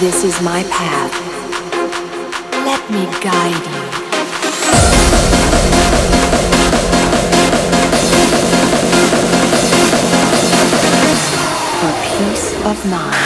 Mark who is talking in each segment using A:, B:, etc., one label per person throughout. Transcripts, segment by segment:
A: This is my path. Let me guide you. For peace of mind.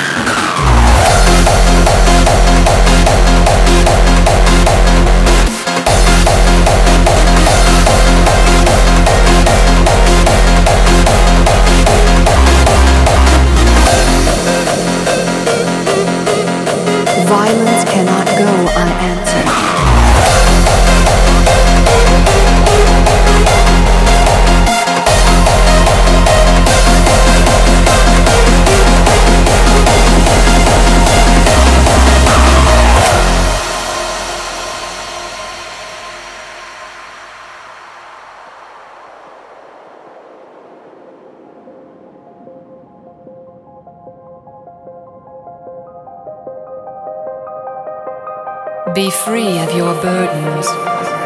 A: Be free of your burdens.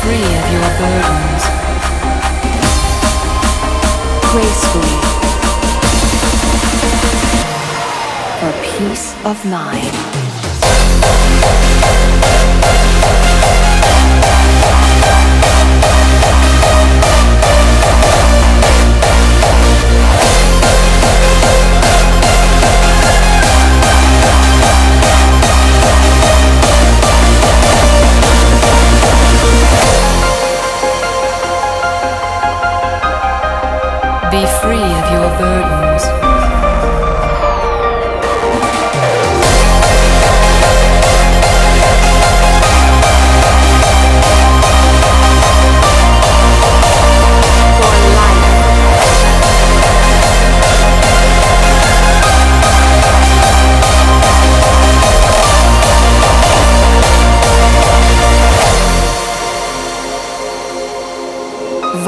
A: Free of your burdens. Gracefully. For peace of mind. Be free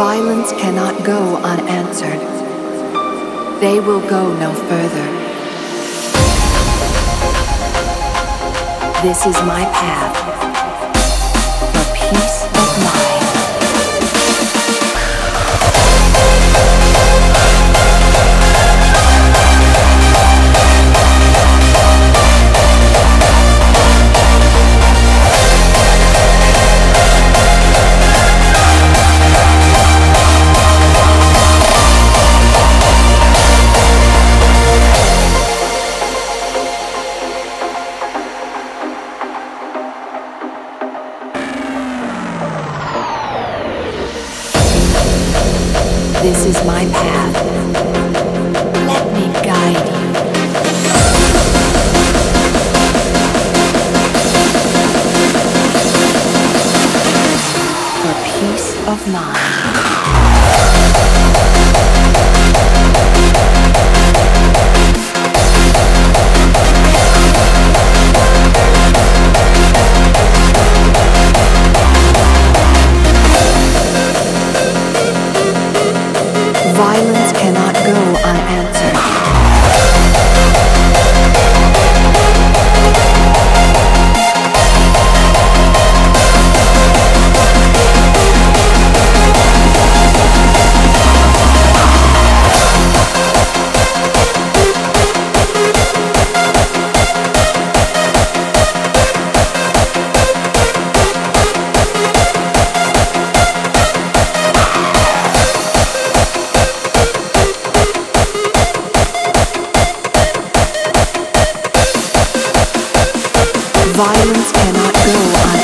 A: Violence cannot go unanswered. They will go no further. This is my path This is my path. Violence cannot go on.